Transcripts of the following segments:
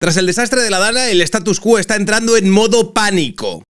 Tras el desastre de la Dana, el status quo está entrando en modo pánico.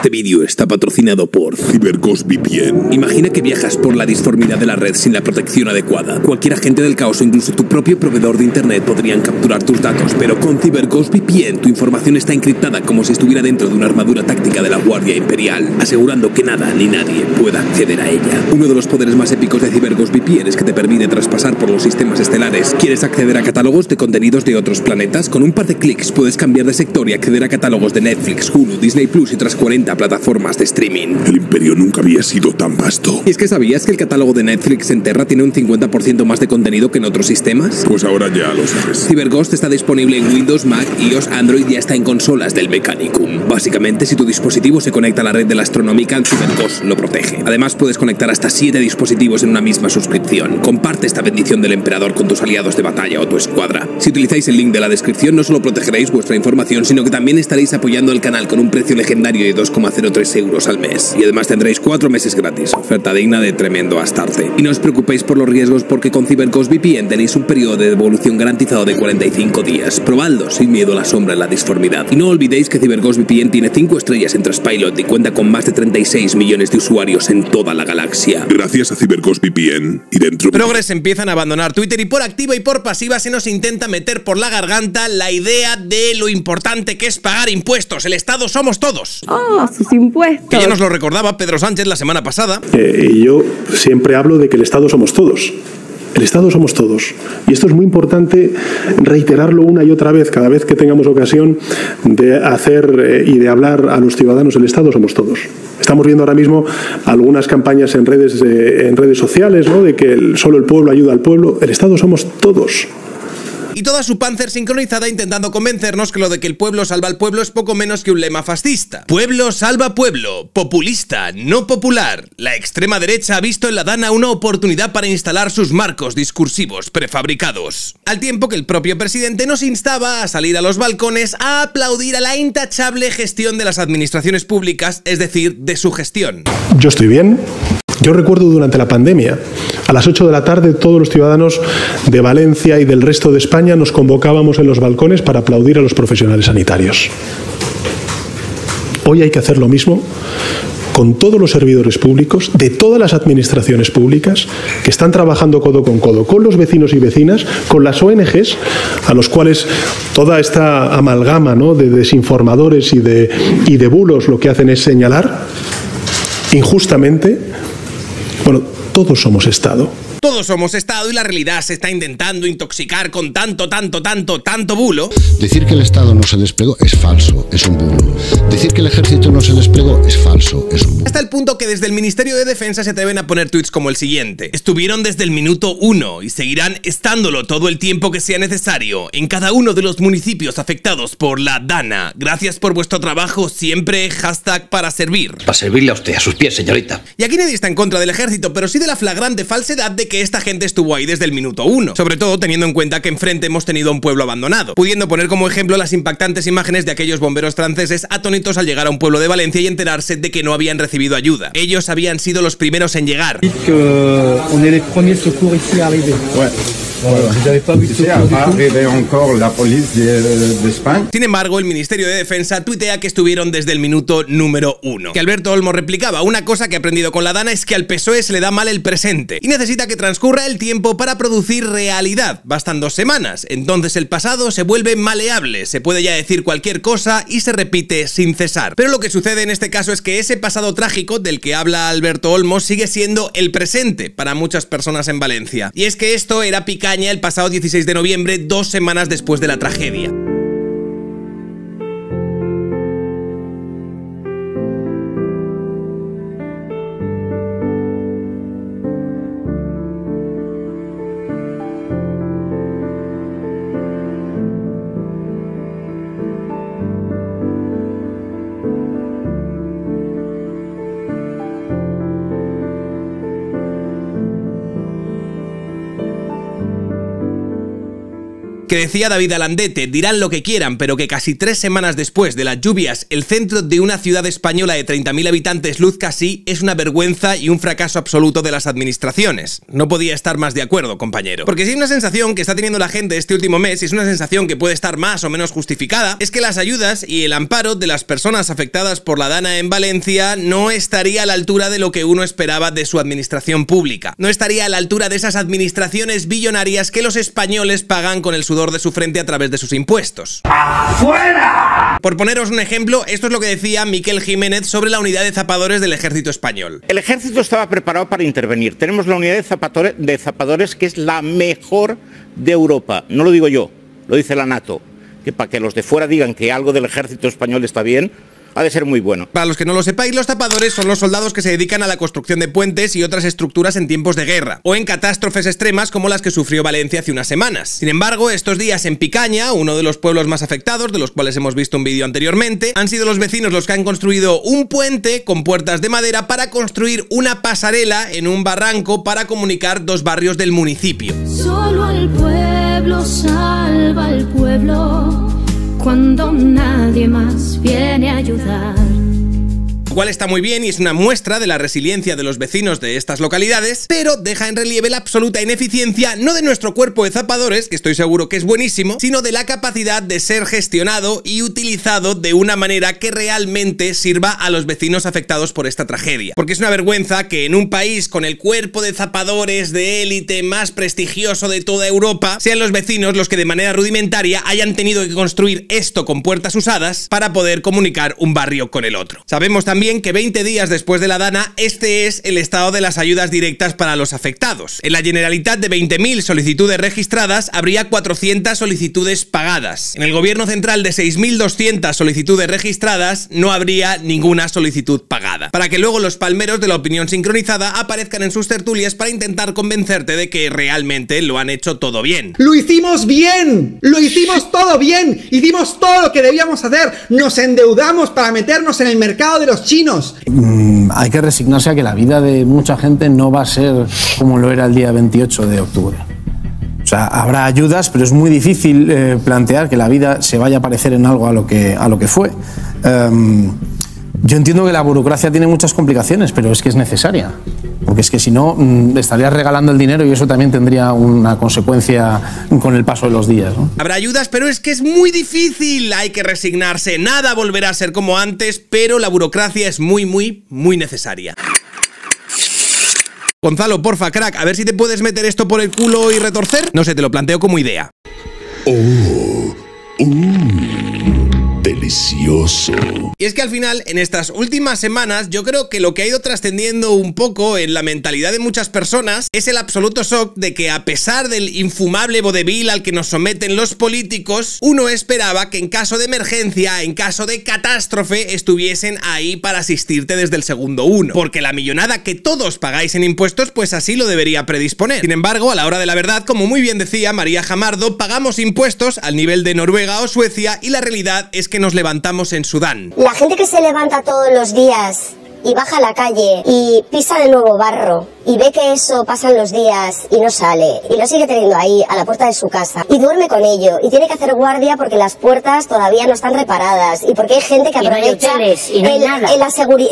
Este vídeo está patrocinado por CyberGhost VPN. Imagina que viajas por la disformidad de la red sin la protección adecuada. Cualquier agente del caos o incluso tu propio proveedor de internet podrían capturar tus datos, pero con CyberGhost VPN tu información está encriptada como si estuviera dentro de una armadura táctica de la Guardia Imperial, asegurando que nada ni nadie pueda acceder a ella. Uno de los poderes más épicos de CyberGhost VPN es que te permite traspasar por los sistemas estelares. ¿Quieres acceder a catálogos de contenidos de otros planetas? Con un par de clics puedes cambiar de sector y acceder a catálogos de Netflix, Hulu, Disney Plus y otras 40 plataformas de streaming. El imperio nunca había sido tan vasto. ¿Y es que sabías que el catálogo de Netflix en Terra tiene un 50% más de contenido que en otros sistemas? Pues ahora ya lo sabes. CyberGhost está disponible en Windows, Mac, iOS, Android y hasta en consolas del Mechanicum. Básicamente, si tu dispositivo se conecta a la red de la astronómica, CyberGhost lo protege. Además, puedes conectar hasta 7 dispositivos en una misma suscripción. Comparte esta bendición del emperador con tus aliados de batalla o tu escuadra. Si utilizáis el link de la descripción, no solo protegeréis vuestra información, sino que también estaréis apoyando el canal con un precio legendario de 2,03 euros al mes. Y además tendréis 4 meses gratis. Oferta digna de tremendo astarte. Y no os preocupéis por los riesgos porque con CyberGhost VPN tenéis un periodo de devolución garantizado de 45 días. Probadlo sin miedo a la sombra y la disformidad. Y no olvidéis que CyberGhost VPN tiene 5 estrellas en Trustpilot y cuenta con más de 36 millones de usuarios en toda la galaxia. Gracias a CyberGhost VPN y dentro... Progress empiezan a abandonar Twitter y por activa y por pasiva se nos intenta meter por la garganta la idea de lo importante que es pagar impuestos. El Estado somos todos. Oh, sus impuestos. Que ya nos lo recordaba Pedro Sánchez la semana pasada. Eh, y yo siempre hablo de que el Estado somos todos. El Estado somos todos. Y esto es muy importante reiterarlo una y otra vez, cada vez que tengamos ocasión de hacer eh, y de hablar a los ciudadanos. El Estado somos todos. Estamos viendo ahora mismo algunas campañas en redes, eh, en redes sociales ¿no? de que el- solo el pueblo ayuda al pueblo. El Estado somos todos. Y toda su panzer sincronizada intentando convencernos que lo de que el pueblo salva al pueblo es poco menos que un lema fascista. Pueblo salva pueblo, populista, no popular. La extrema derecha ha visto en la Dana una oportunidad para instalar sus marcos discursivos prefabricados. Al tiempo que el propio presidente nos instaba a salir a los balcones a aplaudir a la intachable gestión de las administraciones públicas, es decir, de su gestión. Yo estoy bien. Yo recuerdo durante la pandemia, a las 8 de la tarde, todos los ciudadanos de Valencia y del resto de España nos convocábamos en los balcones para aplaudir a los profesionales sanitarios. Hoy hay que hacer lo mismo con todos los servidores públicos de todas las administraciones públicas que están trabajando codo con codo con los vecinos y vecinas, con las ONGs, a los cuales toda esta amalgama de desinformadores y de, y de bulos lo que hacen es señalar injustamente, todos somos Estado. Todos somos Estado y la realidad se está intentando intoxicar con tanto, tanto, tanto, tanto bulo Decir que el Estado no se desplegó es falso, es un bulo. Decir que el ejército no se desplegó es falso, es un bulo. Hasta el punto que desde el Ministerio de Defensa se atreven a poner tweets como el siguiente. Estuvieron desde el minuto uno y seguirán estándolo todo el tiempo que sea necesario en cada uno de los municipios afectados por la DANA. Gracias por vuestro trabajo, siempre hashtag para servir. Para servirle a usted, a sus pies, señorita. Y aquí nadie está en contra del ejército, pero sí de la flagrante falsedad de que esta gente estuvo ahí desde el minuto uno. Sobre todo teniendo en cuenta que enfrente hemos tenido a un pueblo abandonado, pudiendo poner como ejemplo las impactantes imágenes de aquellos bomberos franceses atónitos al llegar a un pueblo de Valencia y enterarse de que no habían recibido ayuda. Ellos habían sido los primeros en llegar. on est les Sin embargo, el Ministerio de Defensa tuitea que estuvieron desde el minuto número uno. Que Alberto Olmo replicaba, una cosa que he aprendido con la Dana es que al PSOE se le da mal el presente y necesita que transcurra el tiempo para producir realidad. Bastan dos semanas, entonces el pasado se vuelve maleable, se puede ya decir cualquier cosa y se repite sin cesar. Pero lo que sucede en este caso es que ese pasado trágico del que habla Alberto Olmo sigue siendo el presente para muchas personas en Valencia. Y es que esto era el pasado 16 de noviembre, dos semanas después de la tragedia. Que decía David Alandete, dirán lo que quieran, pero que casi tres semanas después de las lluvias, el centro de una ciudad española de 30.000 habitantes luzca así es una vergüenza y un fracaso absoluto de las administraciones. No podía estar más de acuerdo, compañero. Porque si hay una sensación que está teniendo la gente este último mes, y es una sensación que puede estar más o menos justificada, es que las ayudas y el amparo de las personas afectadas por la Dana en Valencia no estaría a la altura de lo que uno esperaba de su administración pública. No estaría a la altura de esas administraciones billonarias que los españoles pagan con el sudor de su frente a través de sus impuestos. ¡Afuera! Por poneros un ejemplo, esto es lo que decía Miquel Jiménez sobre la unidad de zapadores del ejército español. El ejército estaba preparado para intervenir. Tenemos la unidad de zapadores, de zapadores que es la mejor de Europa. No lo digo yo, lo dice la NATO. Que para que los de fuera digan que algo del ejército español está bien, ha de ser muy bueno. Para los que no lo sepáis, los tapadores son los soldados que se dedican a la construcción de puentes y otras estructuras en tiempos de guerra, o en catástrofes extremas como las que sufrió Valencia hace unas semanas. Sin embargo, estos días en Picaña, uno de los pueblos más afectados, de los cuales hemos visto un vídeo anteriormente, han sido los vecinos los que han construido un puente con puertas de madera para construir una pasarela en un barranco para comunicar dos barrios del municipio. Solo el pueblo salva al pueblo cuando nadie más viene a ayudar. Cual está muy bien y es una muestra de la resiliencia de los vecinos de estas localidades, pero deja en relieve la absoluta ineficiencia no de nuestro cuerpo de zapadores, que estoy seguro que es buenísimo, sino de la capacidad de ser gestionado y utilizado de una manera que realmente sirva a los vecinos afectados por esta tragedia. Porque es una vergüenza que en un país con el cuerpo de zapadores de élite más prestigioso de toda Europa, sean los vecinos los que de manera rudimentaria hayan tenido que construir esto con puertas usadas para poder comunicar un barrio con el otro. Sabemos también que 20 días después de la Dana, este es el estado de las ayudas directas para los afectados. En la Generalitat de 20.000 solicitudes registradas, habría 400 solicitudes pagadas. En el gobierno central de 6.200 solicitudes registradas, no habría ninguna solicitud pagada. Para que luego los palmeros de la opinión sincronizada aparezcan en sus tertulias para intentar convencerte de que realmente lo han hecho todo bien. ¡Lo hicimos bien! ¡Lo hicimos todo bien! ¡Hicimos todo lo que debíamos hacer! ¡Nos endeudamos para meternos en el mercado de los chinos. Mm, hay que resignarse a que la vida de mucha gente no va a ser como lo era el día 28 de octubre. O sea, habrá ayudas, pero es muy difícil eh, plantear que la vida se vaya a parecer en algo a lo que, a lo que fue. Em, yo entiendo que la burocracia tiene muchas complicaciones, pero es que es necesaria. Porque es que si no, mm, estarías regalando el dinero y eso también tendría una consecuencia con el paso de los días. ¿no? Habrá ayudas, pero es que es muy difícil. Hay que resignarse. Nada volverá a ser como antes, pero la burocracia es muy, muy, muy necesaria. Gonzalo, porfa, crack, a ver si te puedes meter esto por el culo y retorcer. No sé, te lo planteo como idea. Oh. Uh Y es que al final, en estas últimas semanas, yo creo que lo que ha ido trascendiendo un poco en la mentalidad de muchas personas es el absoluto shock de que a pesar del infumable vodevil al que nos someten los políticos, uno esperaba que en caso de emergencia, en caso de catástrofe, estuviesen ahí para asistirte desde el segundo uno. Porque la millonada que todos pagáis en impuestos, pues así lo debería predisponer. Sin embargo, a la hora de la verdad, como muy bien decía María Jamardo, pagamos impuestos al nivel de Noruega o Suecia y la realidad es que nos levantamos en Sudán. La gente que se levanta todos los días y baja a la calle y pisa de nuevo barro y ve que eso pasan los días y no sale y lo sigue teniendo ahí a la puerta de su casa y duerme con ello y tiene que hacer guardia porque las puertas todavía no están reparadas y porque hay gente que aprovecha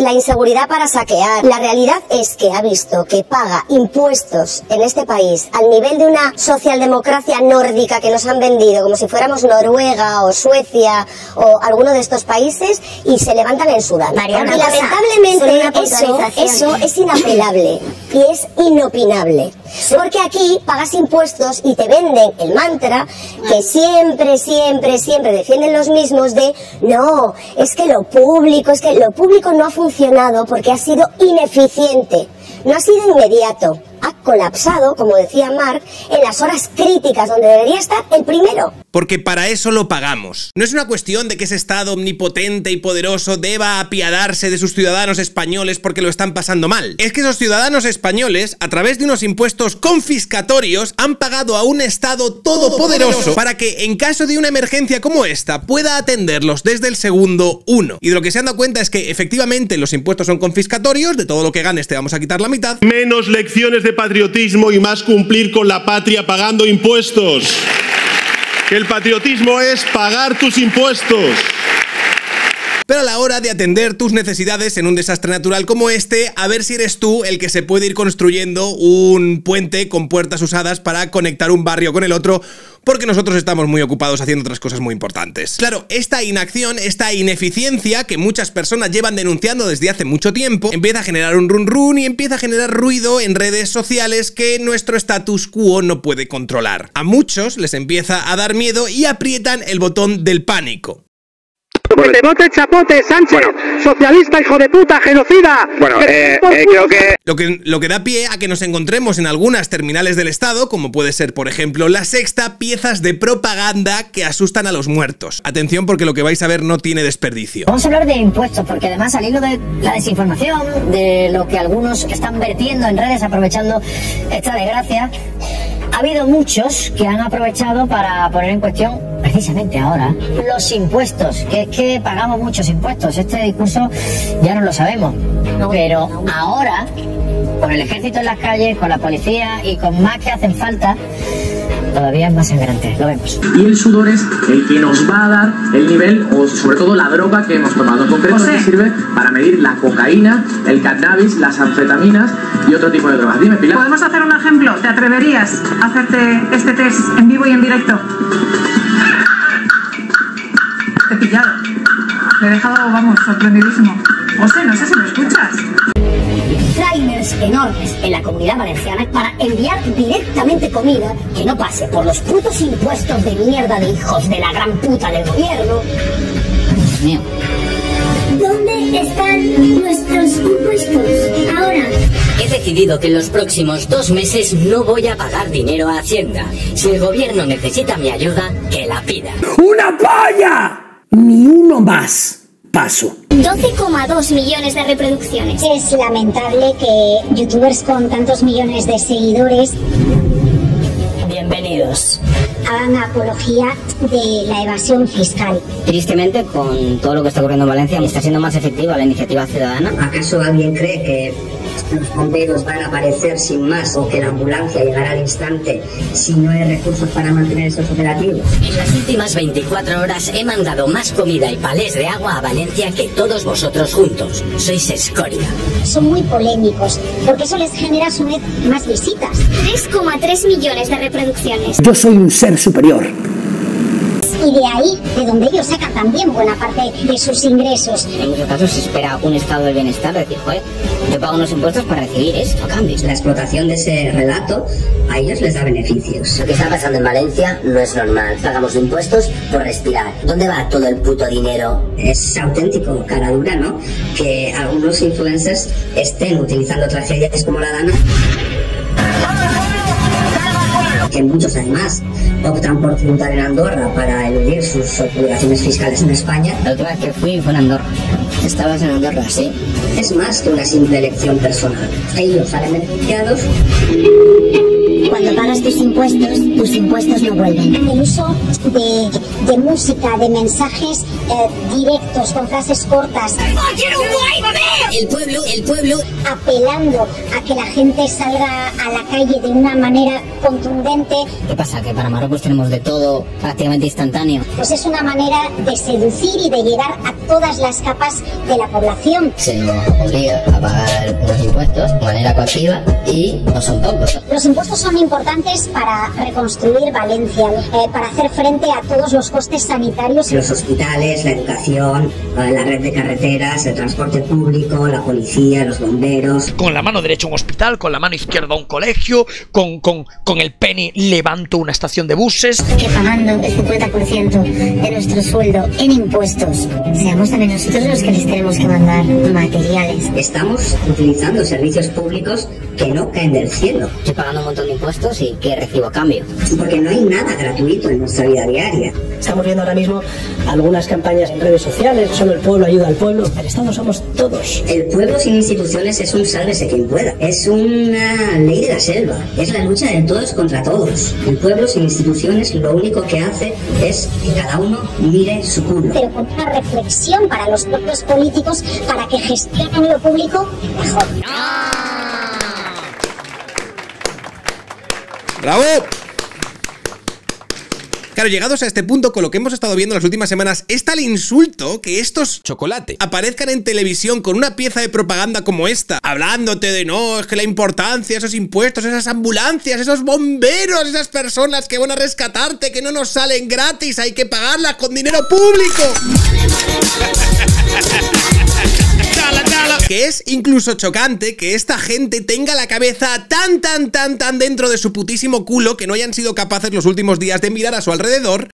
la, inseguridad para saquear. La realidad es que ha visto que paga impuestos en este país al nivel de una socialdemocracia nórdica que nos han vendido como si fuéramos Noruega o Suecia o alguno de estos países y se levantan en Sudán. y lamentablemente eso, eso es inapelable y es inopinable. Porque aquí pagas impuestos y te venden el mantra que siempre, siempre, siempre defienden los mismos de no, es que lo público, es que lo público no ha funcionado porque ha sido ineficiente, no ha sido inmediato ha colapsado, como decía Mark, en las horas críticas donde debería estar el primero. Porque para eso lo pagamos. No es una cuestión de que ese Estado omnipotente y poderoso deba apiadarse de sus ciudadanos españoles porque lo están pasando mal. Es que esos ciudadanos españoles, a través de unos impuestos confiscatorios, han pagado a un Estado todopoderoso para que en caso de una emergencia como esta pueda atenderlos desde el segundo uno. Y de lo que se han dado cuenta es que efectivamente los impuestos son confiscatorios, de todo lo que ganes te vamos a quitar la mitad. Menos lecciones de patriotismo y más cumplir con la patria pagando impuestos. el patriotismo es pagar tus impuestos. Pero a la hora de atender tus necesidades en un desastre natural como este, a ver si eres tú el que se puede ir construyendo un puente con puertas usadas para conectar un barrio con el otro, porque nosotros estamos muy ocupados haciendo otras cosas muy importantes. Claro, esta inacción, esta ineficiencia que muchas personas llevan denunciando desde hace mucho tiempo, empieza a generar un run run y empieza a generar ruido en redes sociales que nuestro status quo no puede controlar. A muchos les empieza a dar miedo y aprietan el botón del pánico. Que te vote chapote, Sánchez, socialista, hijo de puta, genocida. Bueno, Que- eh, eh, creo que Lo que, lo que da pie a que nos encontremos en algunas terminales del Estado, como puede ser, por ejemplo, la sexta, piezas de propaganda que asustan a los muertos. Atención porque lo que vais a ver no tiene desperdicio. Vamos a hablar de impuestos, porque además al hilo de la desinformación, de lo que algunos están vertiendo en redes aprovechando esta desgracia, ha habido muchos que han aprovechado para poner en cuestión, precisamente ahora, los impuestos, que que pagamos muchos impuestos. Este discurso ya no lo sabemos, pero ahora, con el ejército en las calles, con la policía y con más que hacen falta, todavía es más sangrante, lo vemos. y el sudor es el que nos va a dar el nivel o sobre todo la droga que hemos tomado. En concreto José. que sirve para medir la cocaína, el cannabis, las anfetaminas y otro tipo de drogas. Dime, Pilar. ¿Podemos hacer un ejemplo? ¿Te atreverías a hacerte este test en vivo y en directo? Te he pillado. Le he dejado, vamos, sorprendidísimo. José, no sé si lo escuchas. trailers enormes en la comunidad valenciana para enviar directamente comida que no pase por los putos impuestos de mierda de hijos de la gran puta del gobierno. Dios mío. ¿Dónde están nuestros impuestos? Ahora. He decidido que en los próximos dos meses no voy a pagar dinero a Hacienda. Si el gobierno necesita mi ayuda, que la pida. ¡Una polla! Ni uno más. Paso. 12,2 millones de reproducciones. Es lamentable que youtubers con tantos millones de seguidores Bienvenidos. hagan apología de la evasión fiscal. Tristemente, con todo lo que está ocurriendo en Valencia, está siendo más efectiva la iniciativa ciudadana. ¿Acaso alguien cree que los bomberos van a aparecer sin más o que la ambulancia llegará al instante si no hay recursos para mantener esos operativos? En las últimas 24 horas he mandado más comida y palés de agua a Valencia que todos vosotros juntos. Sois escoria. Son muy polémicos porque eso les genera a su vez más visitas. 3,3 millones de reproducciones. Yo soy un ser superior. Y de ahí, de donde ellos sacan también buena parte de sus ingresos. En muchos casos se espera un estado del bienestar, decir, joder, yo pago unos impuestos para recibir esto a cambio. La explotación de ese relato a ellos les da beneficios. Lo que está pasando en Valencia no es normal. Pagamos impuestos por respirar. ¿Dónde va todo el puto dinero? Es auténtico, cara dura, ¿no? Que algunos influencers estén utilizando tragedias como la Dana que muchos además optan por tributar en Andorra para eludir sus obligaciones fiscales en España. La última vez que fui fue en Andorra. Estabas en Andorra, sí. Es más que una simple elección personal. Ellos salen beneficiados. Cuando pagas tus impuestos, tus impuestos no vuelven. El uso de, de música, de mensajes eh, directos, con frases cortas. El pueblo, el pueblo. Apelando a que la gente salga a la calle de una manera contundente. ¿Qué pasa? Que para Marruecos tenemos de todo prácticamente instantáneo. Pues es una manera de seducir y de llegar a todas las capas de la población. Se nos obliga a pagar unos impuestos de manera coactiva y no son pocos. Los impuestos son importantes para reconstruir Valencia, eh, para hacer frente a todos los costes sanitarios. Los hospitales, la educación, eh, la red de carreteras, el transporte público, la policía, los bomberos. Con la mano derecha un hospital, con la mano izquierda un colegio, con, con, con el levanto una estación de buses. Que pagando el 50% de nuestro sueldo en impuestos, seamos también nosotros los que les tenemos que mandar materiales. Estamos utilizando servicios públicos que no caen del cielo. Estoy pagando un montón de impuestos y ¿qué recibo a cambio? Porque no hay nada gratuito en nuestra vida diaria. Estamos viendo ahora mismo algunas campañas en redes sociales, solo el pueblo ayuda al pueblo. El Estado somos todos. El pueblo sin instituciones es un sálvese quien pueda. Es una ley de la selva. Es la lucha de todos contra todos. El pueblo sin instituciones lo único que hace es que cada uno mire su culo. Pero con una reflexión para los propios políticos para que gestionen lo público mejor. ¡Bravo! Claro, llegados a este punto, con lo que hemos estado viendo las últimas semanas, es tal insulto que estos chocolate aparezcan en televisión con una pieza de propaganda como esta, hablándote de no, es que la importancia, esos impuestos, esas ambulancias, esos bomberos, esas personas que van a rescatarte, que no nos salen gratis, hay que pagarlas con dinero público. Que es incluso chocante que esta gente tenga la cabeza tan, tan, tan, tan dentro de su putísimo culo que no hayan sido capaces los últimos días de mirar a su alrededor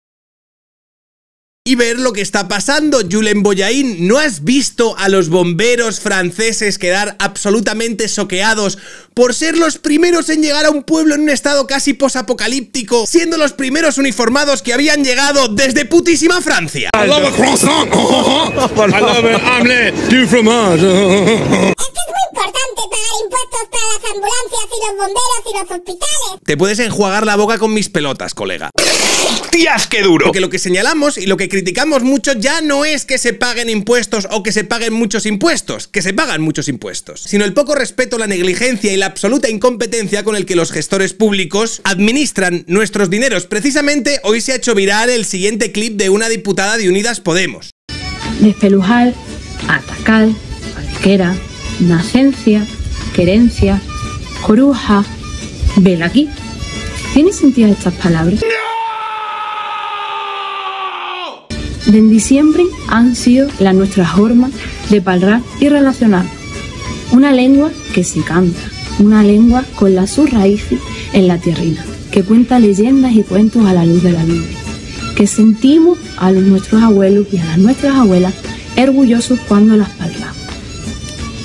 y ver lo que está pasando. Julen Boyain, ¿no has visto a los bomberos franceses quedar absolutamente soqueados por ser los primeros en llegar a un pueblo en un estado casi posapocalíptico, siendo los primeros uniformados que habían llegado desde putísima Francia? Importante pagar impuestos para las ambulancias y los bomberos y los hospitales. Te puedes enjuagar la boca con mis pelotas, colega. ¡Tías, qué duro! Porque lo que señalamos y lo que criticamos mucho ya no es que se paguen impuestos o que se paguen muchos impuestos, que se pagan muchos impuestos, sino el poco respeto, la negligencia y la absoluta incompetencia con el que los gestores públicos administran nuestros dineros. Precisamente hoy se ha hecho viral el siguiente clip de una diputada de Unidas Podemos. Despelujar, atacar, cualquiera, nacencia, querencia, coruja, ven aquí. ¿Tiene sentido estas palabras? Desde siempre han sido la nuestra forma de hablar y relacionar. Una lengua que se canta, una lengua con las sus raíces en la tierrina, que cuenta leyendas y cuentos a la luz de la luna, que sentimos a los nuestros abuelos y a las nuestras abuelas orgullosos cuando las palpamos.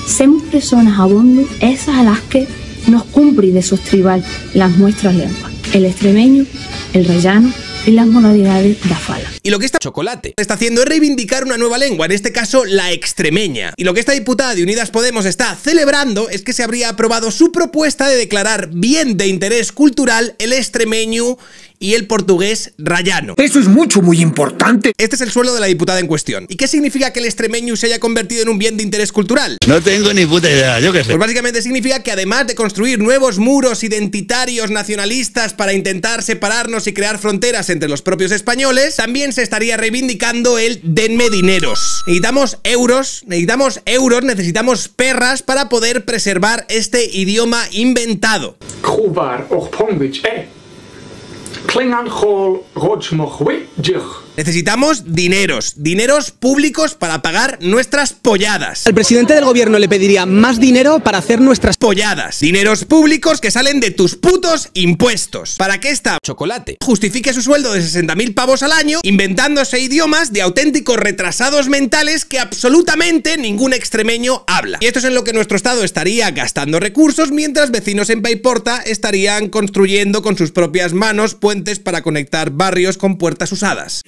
Somos personas abondo esas a las que nos cumple de sostribar las nuestras lenguas, el extremeño, el rellano y las modalidades de fala. Y lo que esta chocolate está haciendo es reivindicar una nueva lengua, en este caso la extremeña. Y lo que esta diputada de Unidas Podemos está celebrando es que se habría aprobado su propuesta de declarar bien de interés cultural el extremeño y el portugués rayano. Eso es mucho, muy importante. Este es el sueldo de la diputada en cuestión. ¿Y qué significa que el extremeño se haya convertido en un bien de interés cultural? No tengo ni puta idea, yo qué sé. Pues básicamente significa que además de construir nuevos muros identitarios nacionalistas para intentar separarnos y crear fronteras entre los propios españoles, también se estaría reivindicando el denme dineros. Necesitamos euros, necesitamos euros, necesitamos perras para poder preservar este idioma inventado. Klingon Chol Roch Mochwi Necesitamos dineros, dineros públicos para pagar nuestras polladas. Al presidente del gobierno le pediría más dinero para hacer nuestras polladas. Dineros públicos que salen de tus putos impuestos. Para que esta chocolate justifique su sueldo de 60.000 pavos al año inventándose idiomas de auténticos retrasados mentales que absolutamente ningún extremeño habla. Y esto es en lo que nuestro estado estaría gastando recursos mientras vecinos en Paiporta estarían construyendo con sus propias manos puentes para conectar barrios con puertas usadas.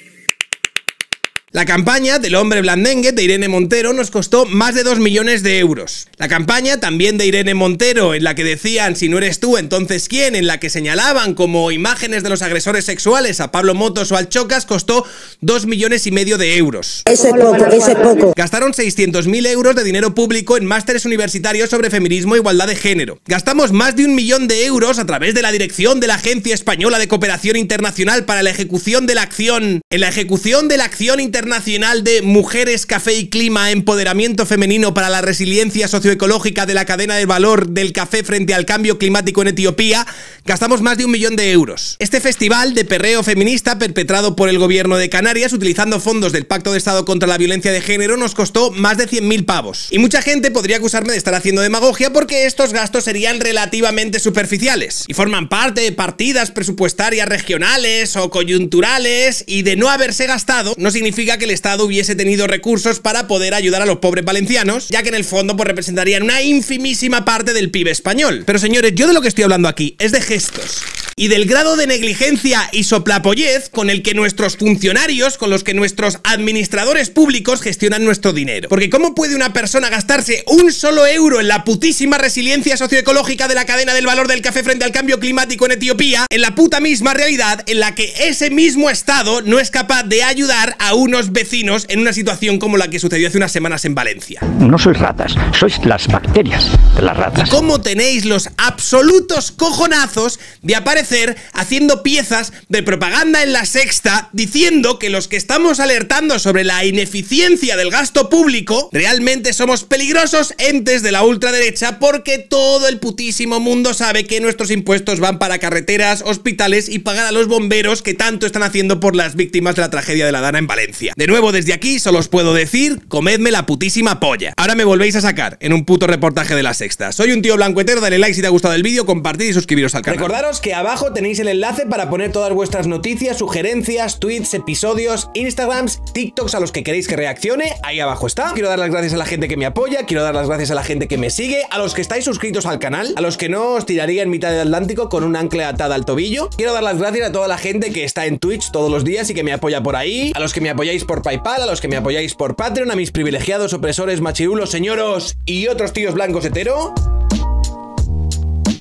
La campaña del hombre blandengue de Irene Montero nos costó más de 2 millones de euros. La campaña también de Irene Montero, en la que decían si no eres tú, entonces quién, en la que señalaban como imágenes de los agresores sexuales a Pablo Motos o al Chocas, costó 2 millones y medio de euros. Eso es poco, eso es poco. Gastaron 600.000 euros de dinero público en másteres universitarios sobre feminismo e igualdad de género. Gastamos más de un millón de euros a través de la dirección de la Agencia Española de Cooperación Internacional para la ejecución de la acción. En la ejecución de la acción internacional Internacional de Mujeres, Café y Clima, Empoderamiento Femenino para la Resiliencia Socioecológica de la Cadena de Valor del Café frente al Cambio Climático en Etiopía, gastamos más de un millón de euros. Este festival de perreo feminista perpetrado por el gobierno de Canarias utilizando fondos del Pacto de Estado contra la Violencia de Género nos costó más de 100.000 pavos. Y mucha gente podría acusarme de estar haciendo demagogia porque estos gastos serían relativamente superficiales y forman parte de partidas presupuestarias regionales o coyunturales y de no haberse gastado no significa que el Estado hubiese tenido recursos para poder ayudar a los pobres valencianos, ya que en el fondo pues representarían una infimísima parte del PIB español. Pero señores, yo de lo que estoy hablando aquí es de gestos y del grado de negligencia y soplapollez con el que nuestros funcionarios, con los que nuestros administradores públicos gestionan nuestro dinero. Porque ¿cómo puede una persona gastarse un solo euro en la putísima resiliencia socioecológica de la cadena del valor del café frente al cambio climático en Etiopía, en la puta misma realidad en la que ese mismo Estado no es capaz de ayudar a unos unos vecinos en una situación como la que sucedió hace unas semanas en Valencia. No sois ratas, sois las bacterias de las ratas. ¿Cómo tenéis los absolutos cojonazos de aparecer haciendo piezas de propaganda en la sexta diciendo que los que estamos alertando sobre la ineficiencia del gasto público realmente somos peligrosos entes de la ultraderecha porque todo el putísimo mundo sabe que nuestros impuestos van para carreteras, hospitales y pagar a los bomberos que tanto están haciendo por las víctimas de la tragedia de la Dana en Valencia. De nuevo, desde aquí solo os puedo decir, comedme la putísima polla. Ahora me volvéis a sacar en un puto reportaje de la sexta. Soy un tío blancuetero, dale like si te ha gustado el vídeo, compartid y suscribiros al canal. Recordaros que abajo tenéis el enlace para poner todas vuestras noticias, sugerencias, tweets, episodios, Instagrams, TikToks a los que queréis que reaccione. Ahí abajo está. Quiero dar las gracias a la gente que me apoya, quiero dar las gracias a la gente que me sigue, a los que estáis suscritos al canal, a los que no os tiraría en mitad del Atlántico con un ancla atada al tobillo. Quiero dar las gracias a toda la gente que está en Twitch todos los días y que me apoya por ahí, a los que me apoyáis por PayPal, a los que me apoyáis por Patreon, a mis privilegiados opresores machirulos, señoros y otros tíos blancos hetero.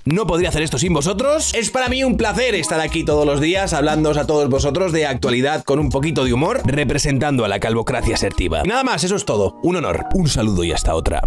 No podría hacer esto sin vosotros. Es para mí un placer estar aquí todos los días hablándoos a todos vosotros de actualidad con un poquito de humor, representando a la calvocracia asertiva. Nada más, eso es todo. Un honor, un saludo y hasta otra.